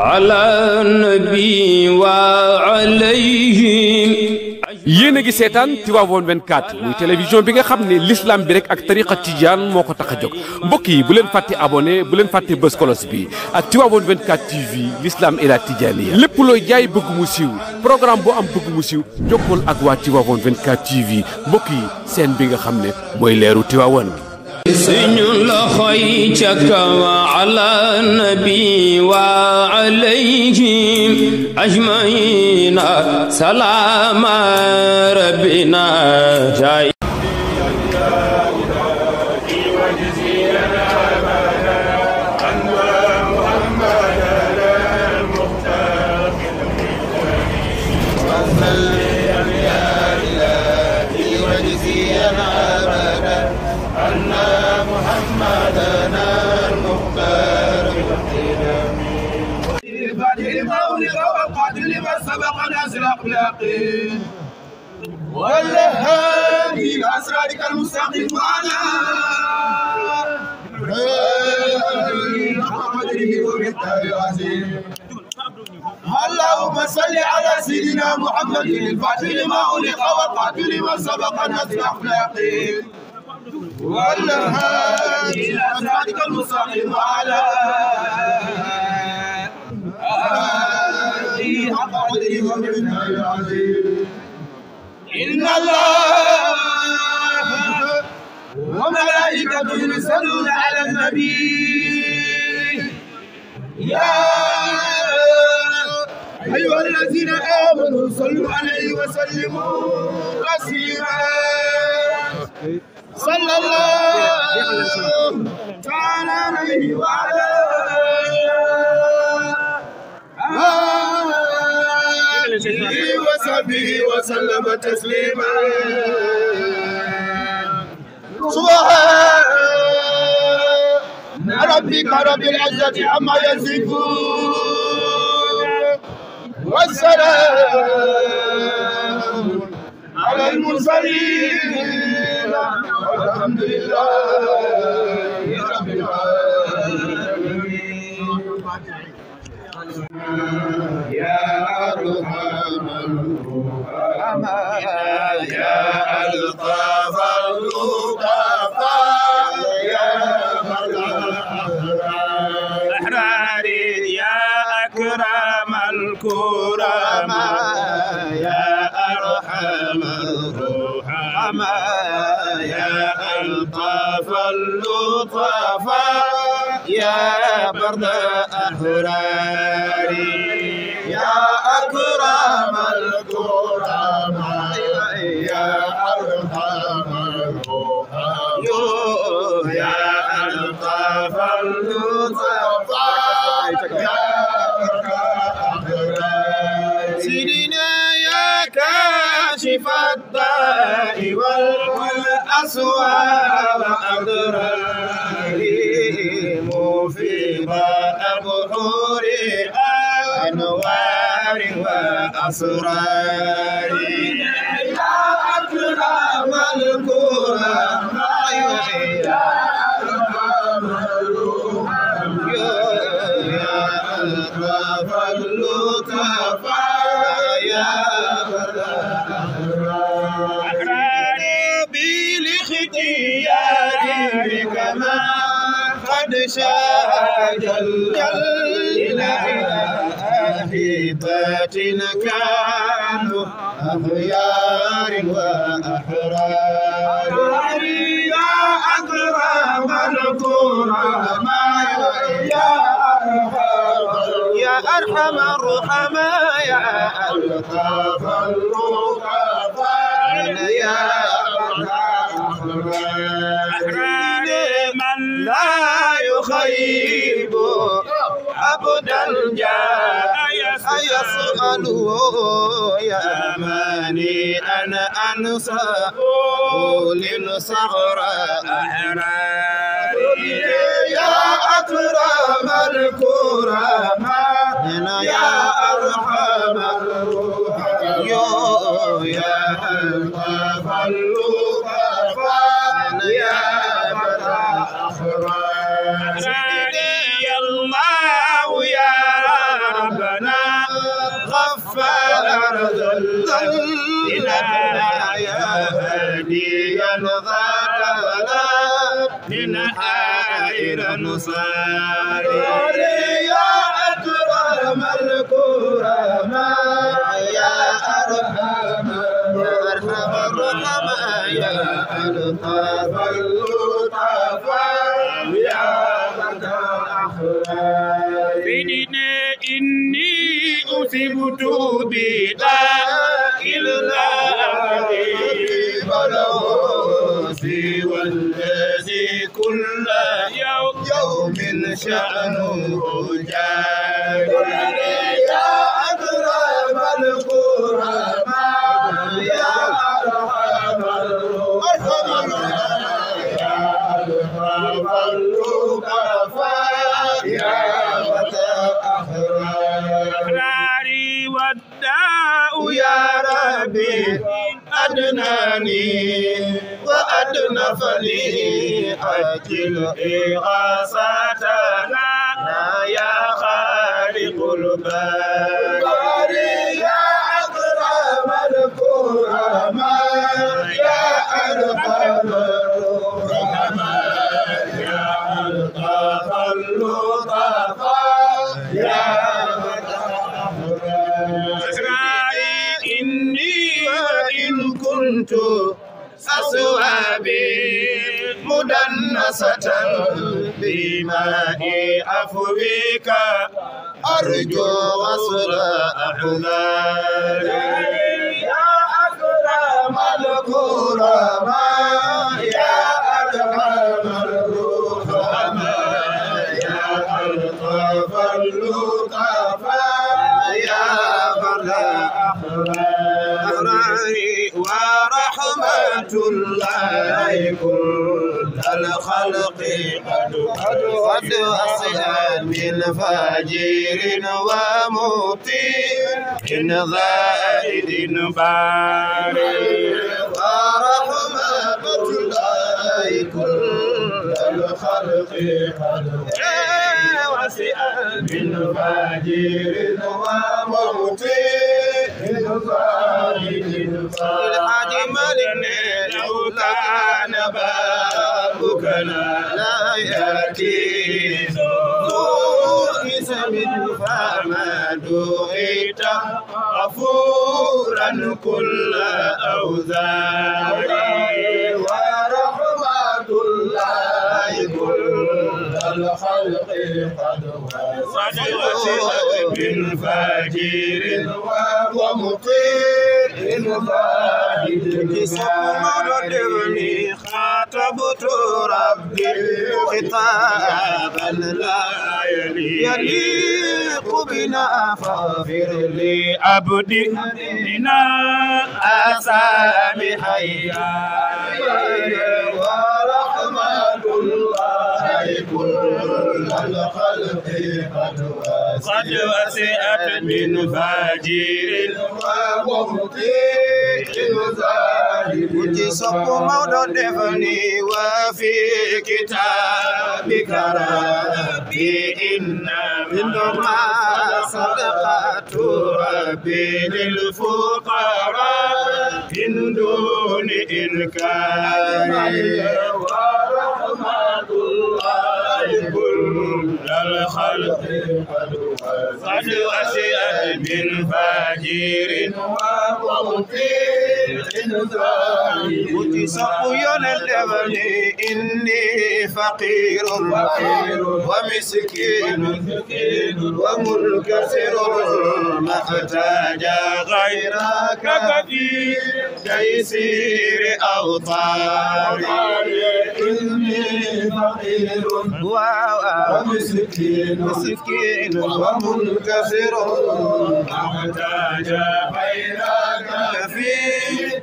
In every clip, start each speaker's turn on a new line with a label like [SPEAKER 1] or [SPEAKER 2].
[SPEAKER 1] ala nabi wa alayhim
[SPEAKER 2] yéen a ngi seetaan Tivaouane 24 muy télévision bi nga xam ne l'islam bi rek ak tariqa tijaan moo ko tax a jóg. mbokk yi bu leen fàtte abone bu leen fàtte bës kolos bi ak Tivaouane 24 TV l'islam et la yi lépp looy jaay bëgg mu siw programme bu am bëgg mu siiw jokkool ak waa Tivaouane 24 TV mbokk yi seen bi nga xam ne mooy leeru Tivaouane.
[SPEAKER 1] سنن لخي تكوى على النبي وعليهم أجمعين.
[SPEAKER 3] سلام ربنا. جاي الأخلاق. والهادي لاسرارك المستقيم. وعلى قدره ومثال العظيم. اللهم صل على سيدنا محمد الفاتح لما أغلق والقاتل لما سبق ناس الأخلاق. والهادي لاسرارك المستقيم. وعلى حق إن الله وملائكته يصلون على النبي. يا أيها الذين آمنوا صلوا عليه وسلموا تسليما. صلى الله تعالى عليه وعلى آله. وصحبه وسلم تسليما. سبحان ربك رب العزة عما يصفون. والسلام على المرسلين. والحمد لله.
[SPEAKER 4] أحراري
[SPEAKER 3] يا أكرم الكرماء يا أرحم الراحمين
[SPEAKER 4] يا ألطف
[SPEAKER 3] اللطفاء يا
[SPEAKER 4] سيدنا يا كاشف الداء والأسوار أضرار أنوار وأسرار.
[SPEAKER 3] يا أكرم الكرماء يا أرحم الراحمين
[SPEAKER 4] يا أحراري بالاختيار كما قد شاء جل أحبة كانوا أخيار وأحرار.
[SPEAKER 3] يا أكرم الكرماء يا أرحم.
[SPEAKER 4] يا أرحم الرحماء يا
[SPEAKER 3] ألطف اللطفاء يا
[SPEAKER 4] أحرار. من لا يخيب عبدا جاء يسأله يا ماني أنا أنسى للصغر أحراري
[SPEAKER 3] يا أكرم الكرماء يا أرحم الراحمين
[SPEAKER 4] يا
[SPEAKER 5] النصار
[SPEAKER 4] يا أكرم الكرماء يا أرحم
[SPEAKER 5] أرحم الرحماء يا ألطف
[SPEAKER 4] اللطفاء يا
[SPEAKER 3] سيدنا إني أصبت بداء
[SPEAKER 4] أدناني وأدنفني أجل إغاثتنا يا خالق البار يا أكرم الكرماء. يا أرحم الرحماء يا ألطف اللطفاء يا
[SPEAKER 3] أخراري إني
[SPEAKER 4] وإن كنت أصوابي مدنسة. بماء عفوك أرجو وصل أحلامي. يا أكرم الكرماء. يا قد وسعت من فاجر ومطيع زائد باري ورحمة الله كل الخلق قد وسعت من فاجر ومطيع زائد الحاج مالك لو كان بابك لا غفورا كل أوزاري ورحمة الله كل الخلق قد وسعت من فاجر ومطيع زاهد صمدني خاطبت ربي خطابا لا يليق بنا فاغفر لي عبدي بنا أسامي حيا. ورحمة الله كل الخلق قد
[SPEAKER 3] قد وسعت من فاجر
[SPEAKER 4] ومطيع صف موضع دفني وفي كتابك ربي إن منهما صدقة ربي للفقراء من دون إنكار ورحمة الله كل الخلق
[SPEAKER 3] قد وسعت من فاجر
[SPEAKER 4] وتصف ينلبني إني فقير ومسكين ومنكسر ما احتاج غيرك في تيسير أوطاري إني فقير ومسكين مسكين ومنكسر ما أحتاج غيرك في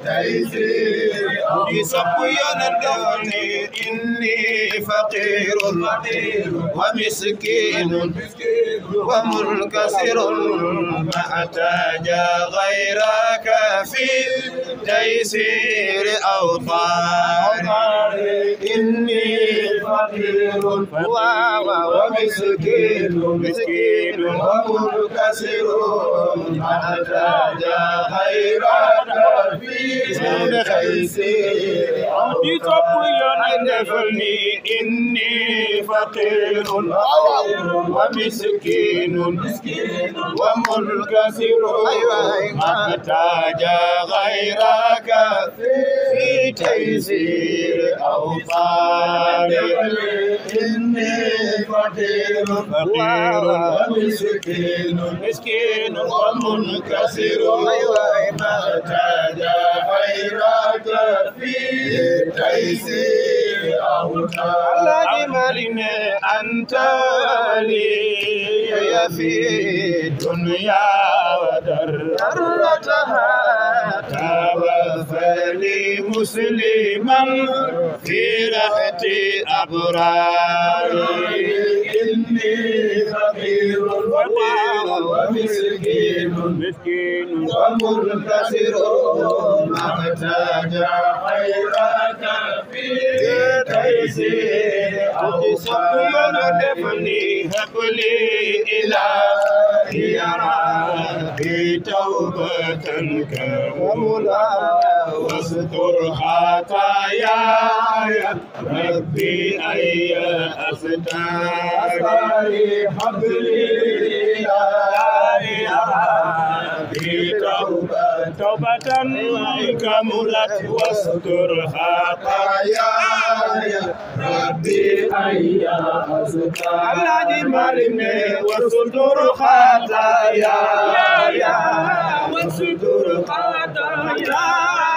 [SPEAKER 4] إني فقير ومسكين ومنكسر ما احتاج غيرك في تيسير أوطار إني فقير ومسكين مسكين ومنكسر ما احتاج غيرك في تيسير
[SPEAKER 3] di topp yoon defal ni inni faqirun wa miskinun wa munkasirun mahtaja ghayraka fi taysir awtari inni faqirun faqirun wa miskinun miskinun wa munkasirun mahtaja ghayraka fi تيسير أوتار مرنا أنت لي في الدنيا ودرتها توفني مسلما في رحت أبرار إني فقير ومسكين مسكين ومنكسر محتاج خيرك في تيسير أوصال دفني هب لي إلهي يرى في توبة كملا واستر خطاياي ربي أي أستار هب لي إلهي يرى في توبة كملت واستر خطاياي ربي أي أستار الذي مرمي واستر خطاياي واستر خطاياي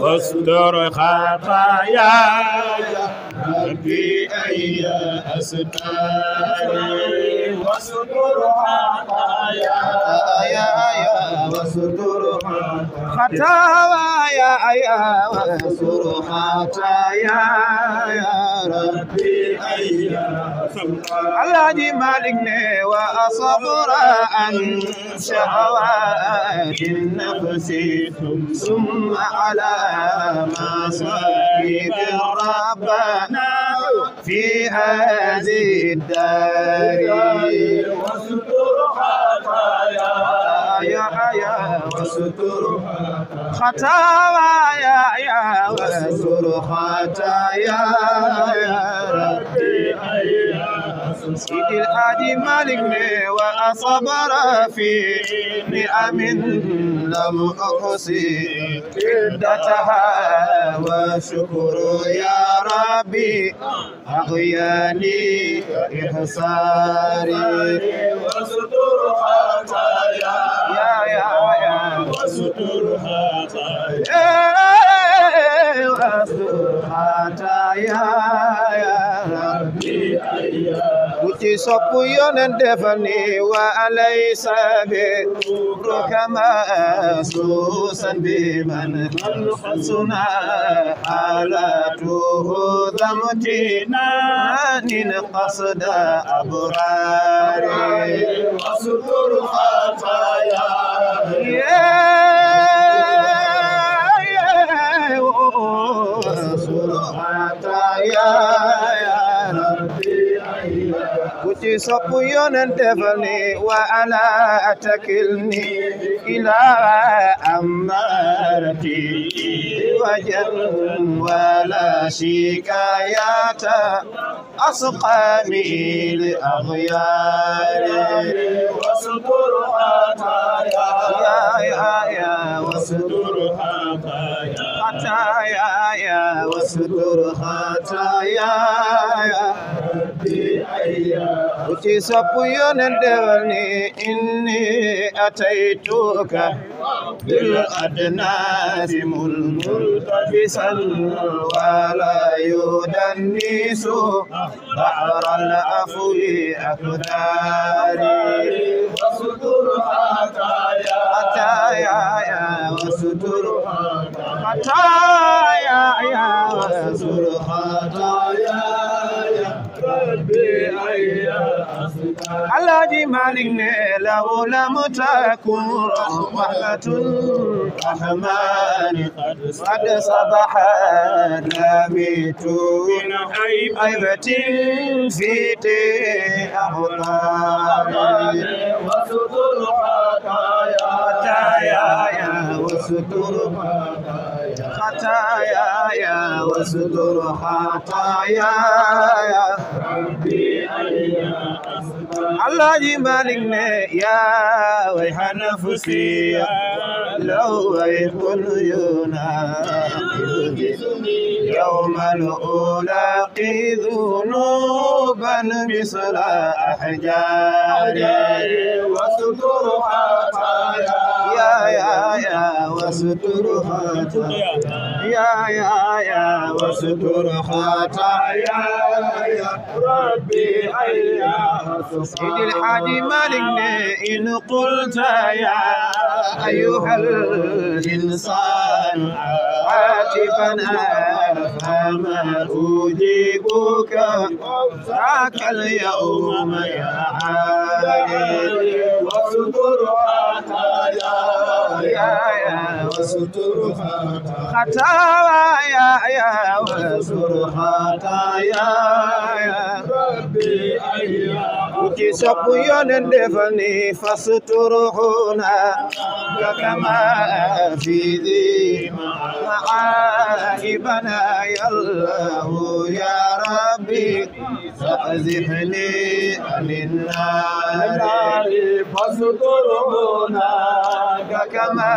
[SPEAKER 3] واستر خطايا. ربي أي أستار واستر خطايا.
[SPEAKER 4] واستر خطايا. يا واستر خطايا يا ربي الذي مالكني وأصبر عن شهوات النفس ثم على مصائب ربنا. في هذه الدار. واستر خطايا. يا يا واستر خطايا. يا واستر خطايا. يا ربي سيدي الهادي مالكني وأصبر في نعم لم أحصي عدتها وشكر يا ربي أغياني إحصاري وستر خطايا يا يا يا. وستر خطايا وستر خطايا يا ربي. ci sopp yonent fa wa alay sabi rukama suusan bi man suna halatuhu damtina nin qasda abrari wasutur khata كنت صبيا دفني وألا تكلني إلى أمارتي وجل ولا شكايات أسقامي لأغيار وصدر خطايا. يا يا يا وصدر خطايا. خطايا. ربي defal ni inni ataytuka bil adnasi multabisan wala yudannisu بحر العفو أقداري
[SPEAKER 3] وستر حكايا
[SPEAKER 4] خطاياي وستر خطاياي وستر
[SPEAKER 3] خطايا أسكار
[SPEAKER 4] الذي مالك لو لم تكن رحمة الرحمن قد صبحت لميت من عيبة في أغلالي
[SPEAKER 3] وستر حكايا
[SPEAKER 4] خطاياي وستر خطاياي وستر خطاياي
[SPEAKER 3] ربي
[SPEAKER 4] الله مالكنا يا ويح نفسي. لو يكون ينادي يوم الأولاقي ذنوبا مثل أحجاري
[SPEAKER 3] وستر حكايا
[SPEAKER 4] يا يا يا وستر خطايا يا يا يا وستر خطايا
[SPEAKER 3] يا ربي أي
[SPEAKER 4] سيدي الحاج مالك إن قلت يا أيها الإنسان عاتبنا فما أجيبك ذاك اليوم يا عالي
[SPEAKER 3] وستر حكايا
[SPEAKER 4] يا يا
[SPEAKER 3] وستر حكايا
[SPEAKER 4] خطايا يا وسر خطايا يا
[SPEAKER 3] ربي أي
[SPEAKER 4] sopp yonen defal ni fasturuhuna kama fi di ma'aibana ya Allah ya rabbi فأزحني عن النار
[SPEAKER 3] فاسترهنا
[SPEAKER 4] كما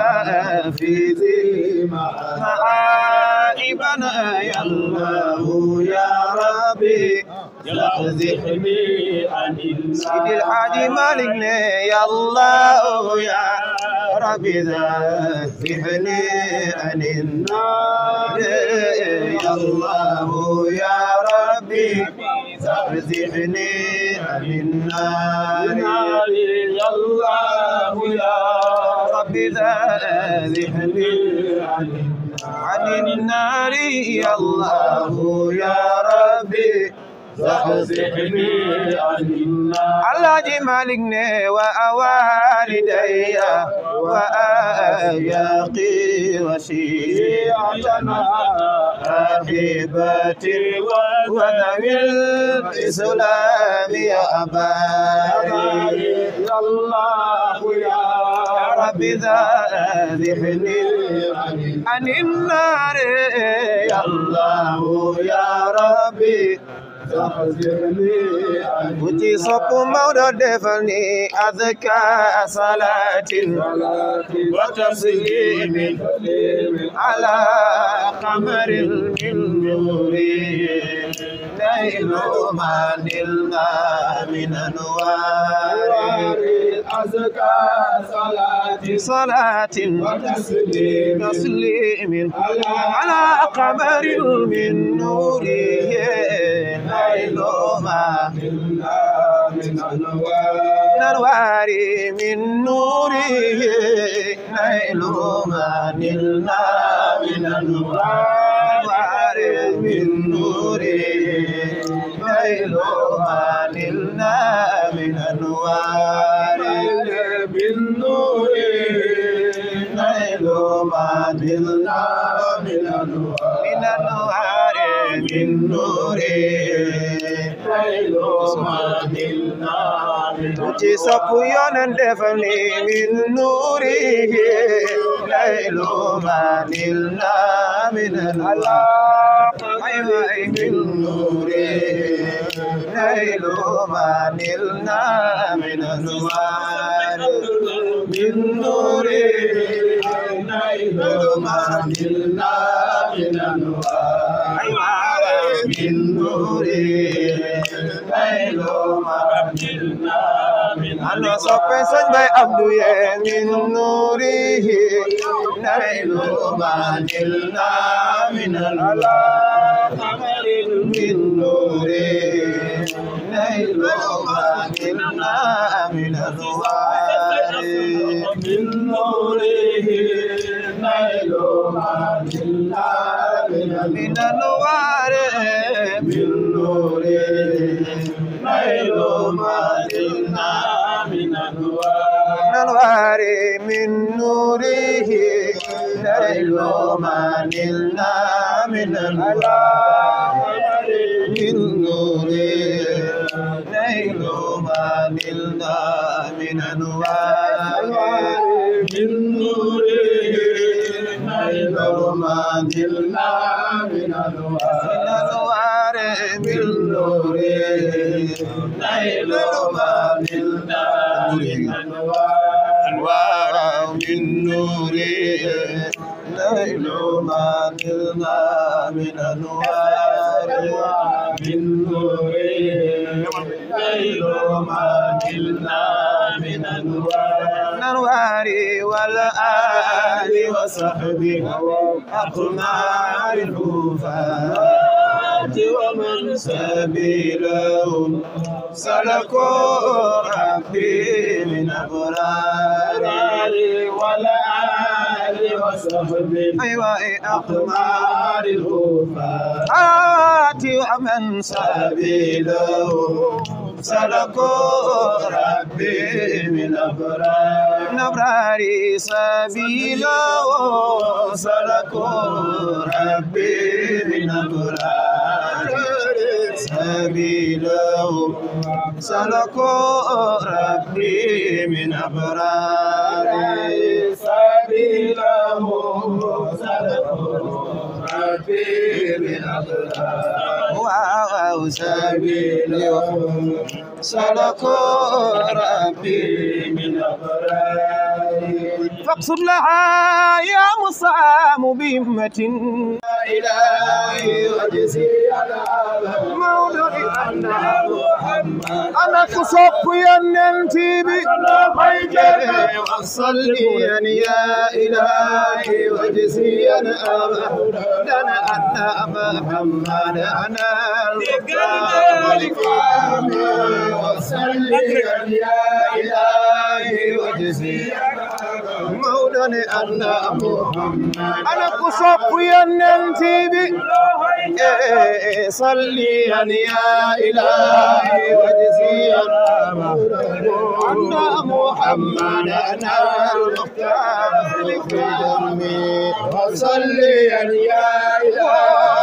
[SPEAKER 4] في ذي معائبنا يا الله يا ربي
[SPEAKER 3] يحزحني عن
[SPEAKER 4] سيدي الحاج مالك يا الله يا ربي ذبحني عن النار. يا الله يا ربي ذبحني عن النار.
[SPEAKER 3] يا الله يا
[SPEAKER 4] ربي ذبحني عن النار يا الله يا ربي. الله مالكني وأوالدي وآياقي وشيعتنا أحبتي وذوي الإسلام يا
[SPEAKER 3] يا الله يا
[SPEAKER 4] رب ذبحني عن النار يا الله يا ربي وتي صب مولى دفني أذكى صلاة وتسليم على قمر من نور ليل ما نلنا من أنوار
[SPEAKER 3] أزكى صلاة
[SPEAKER 4] صلاة
[SPEAKER 3] وتسليم.
[SPEAKER 4] تسليم
[SPEAKER 3] على
[SPEAKER 4] قمر من نوره. ليل ما
[SPEAKER 3] منا من أنوار
[SPEAKER 4] من نوره. نيل ما نلنا من الأنوار من نوره. ما نلنا من أنوار
[SPEAKER 3] من
[SPEAKER 4] الأنوار من نوره
[SPEAKER 3] ليل ما نلنا من
[SPEAKER 4] ci sopp yonen defal ni min nuurihi laylu ma nilna min Allah ay way min nuurihi laylu ma nilna min anwar min nuurihi من منا من نوره من نوره من نوره Minna, minna, minna, minna, minna, minna, minna, minna, minna, minna, minna, minna, ما نلنا من الوار من نوره نيل ما من الوار من نوره أقمار الوفاة ومن سبيلهم سلكوا ربي من أبرار والآل وصحبه أيوة ومن سبيلهم سلكوا ربي من أبرار الأبرار سبيلا وسلكوا ربي بالأبرار سبيلا سلكوا ربي من سبيلا سلكوا سبيله سلكوا ربي من فاقصد لها يا مصام بهمة إلهي أنا. محمد. أنا تصفيا ننتبي يا إلهي وجزيا أبدا أنا محمد أنا لقلبك وصليا يا إلهي وجزيا ne ana ku soppu yonnentiɓe e salliyan ya ilahi wajsiyan anna muhammad ana المختار لكرمي وصليا يا إلهي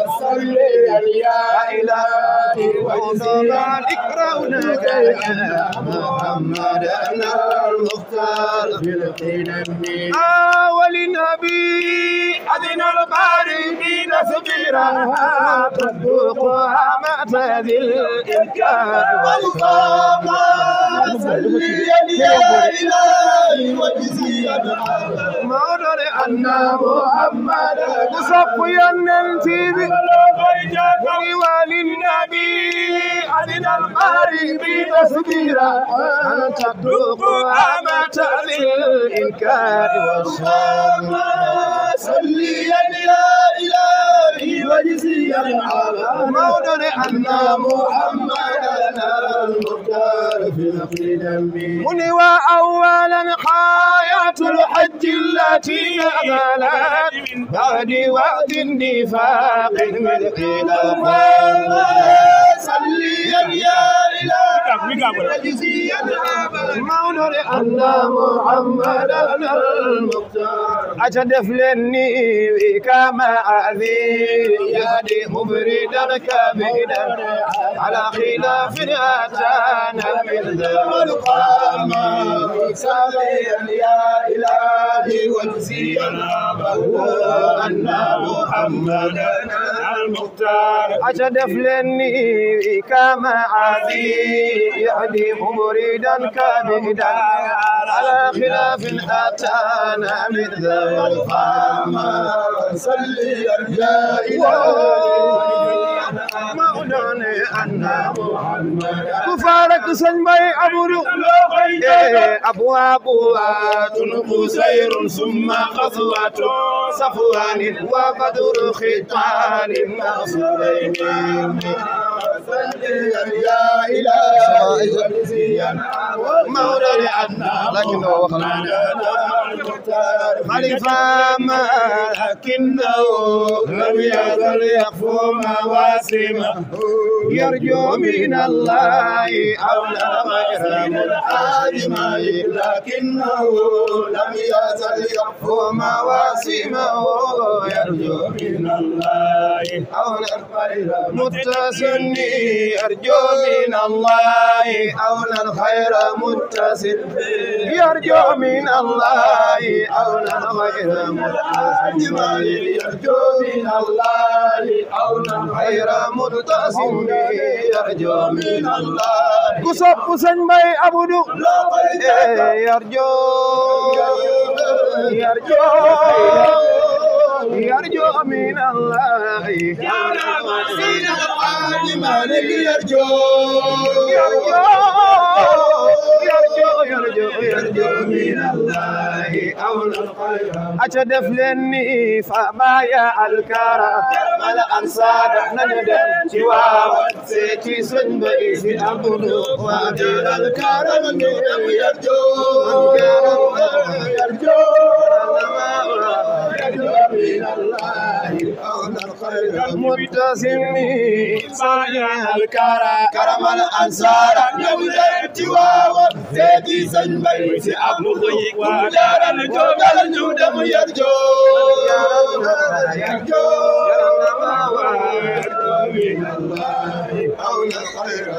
[SPEAKER 4] يا إلهي وانصرنا إكرمنا يا محمد المختار في القدم ولنبي أذن البارين صبيرا تصدقها مأتى ذي يا إلهي وجزي ما أن محمد صفيا ننتبه (النبي عدد القارب تصديرا أنت الدقامة للإنكار والصبر صلي يا إلهي وجزيا مولى أن محمد المختار في نقل دمي منوى أولا حياة الحج التي نزلت من بعد وقت النفاق من الخلاف صلي يا إلهي وجزيا مولى أن محمدا المختار أجدف لني كما أذي يهدي مبردا كبيدا على خلاف أتانا من ذا القام
[SPEAKER 3] صليا يا إلهي واجزينا بهو أن محمدا المختار.
[SPEAKER 4] أشدف لني كما عادي يهدي مريدا كبدا على خلاف أتانا من ذا الفما
[SPEAKER 3] صليا يا إلهي
[SPEAKER 4] مولانا أن محمدا كفارك سنبي أبو أبواب
[SPEAKER 3] قصير ثم قصوة
[SPEAKER 4] صفوان وبدر ختان مصرين
[SPEAKER 3] يا إلهي واجزينا
[SPEAKER 4] مولانا عنا لكن هو خليفة ما لكنه
[SPEAKER 3] لم يزل يخفو مواسمه
[SPEAKER 4] يرجو من الله أولى غير
[SPEAKER 3] الحاجم لكنه لم يزل يخفو
[SPEAKER 4] مواسمه. يرجو
[SPEAKER 3] من الله
[SPEAKER 4] أولى متسني أرجو من الله أولى الخير متسن. يرجو من الله أولى الخير متسن.
[SPEAKER 3] يرجو من الله أولى
[SPEAKER 4] خير متسن. يرجو
[SPEAKER 3] من الله
[SPEAKER 4] كسب سن باي أبدو يرجو يرجو يرجو من الله
[SPEAKER 3] يا رمسين الحاج مالك
[SPEAKER 4] أتدف لني فما يا الكرم الأنصار نجد جواب سيتي سنبئي في أبدو وأدير الكرم
[SPEAKER 3] الكرم يرجو. يرجو. يرجو من الله. أولى الخير
[SPEAKER 4] متسمي
[SPEAKER 3] صانع الكرى كرم الأنصار نولد التواوى زيدي سنبي في أبو ضيق ودار الجود الجود يرجو يرجو الخير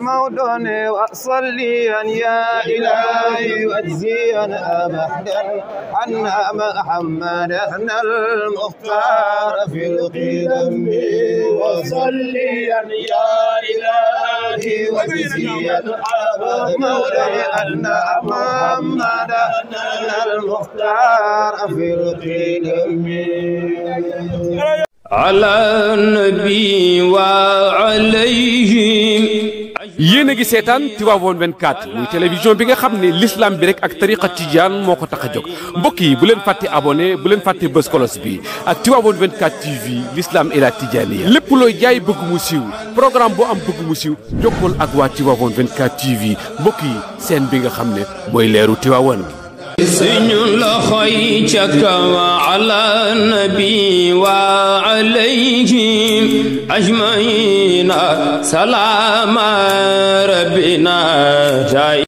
[SPEAKER 4] مولوني وصليا يا إلهي واجزيا أبدا عنا محمدا المختار في القدم
[SPEAKER 3] وصليا يا إلهي واجزيا
[SPEAKER 4] مولاي أن محمدا المختار في القدم
[SPEAKER 6] ala nabi wa alayhim
[SPEAKER 2] yéen a ngi seetaan Tivaouane 24 muy télévision bi nga xam ne l'islam bi rek ak tariqa tijaan moo ko tax a jóg. mbokk yi bu leen fàtte abonné bu leen fàtte bës kolos bi ak Tivaouane 24 TV l'islam et la tijaaniya. lépp looy jaay bëgg mu siiw programme bu am bëgg mu siiw jokkool ak waa Tivaouane 24 TV mbokk yi seen bi nga xam ne mooy leeru Tivaouane.
[SPEAKER 6] يسجد الخيرك وعلى النبي وعليهم أجمعين. سلام ربنا. جاي